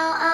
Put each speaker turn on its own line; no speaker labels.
oh, oh.